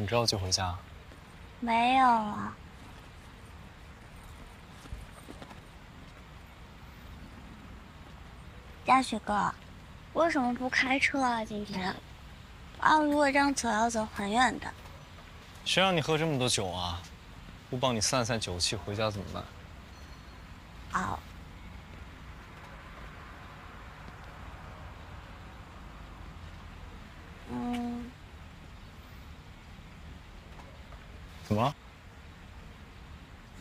很着急回家？没有啊。嘉许哥，为什么不开车啊？今天，啊，如果这样走要走很远的。谁让你喝这么多酒啊？不帮你散散酒气，回家怎么办？好。怎么了？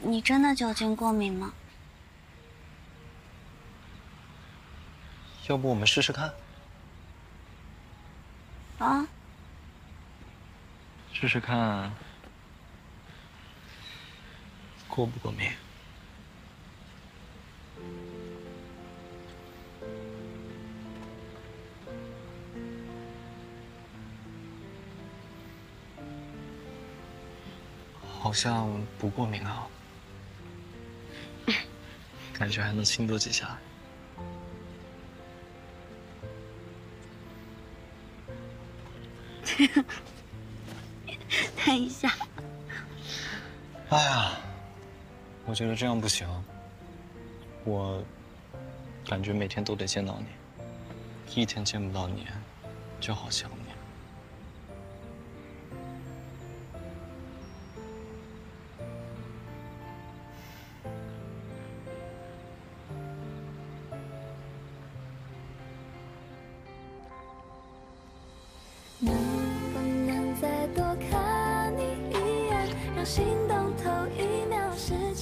你真的酒精过敏吗？要不我们试试看？啊？试试看，过不过敏？好像不过敏啊，感觉还能轻多几下。等一下。哎呀，我觉得这样不行。我感觉每天都得见到你，一天见不到你，就好想你。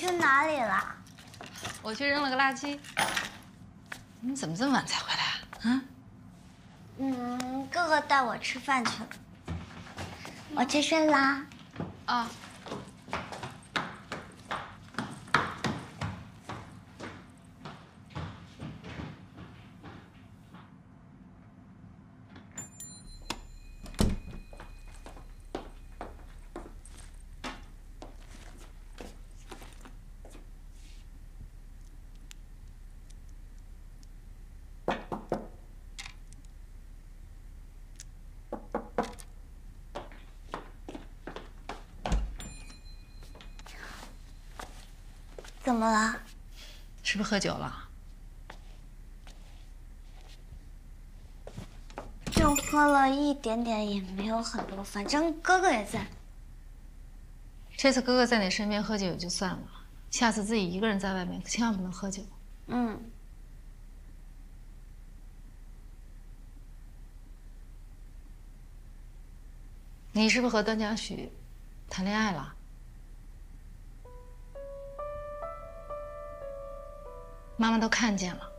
去哪里了？我去扔了个垃圾。你怎么这么晚才回来啊？啊？嗯，哥哥带我吃饭去了。我去睡啦。啊。怎么了？是不是喝酒了？就喝了一点点，也没有很多。反正哥哥也在。这次哥哥在你身边喝酒也就算了，下次自己一个人在外面可千万不能喝酒。嗯。你是不是和段嘉许谈恋爱了？妈妈都看见了。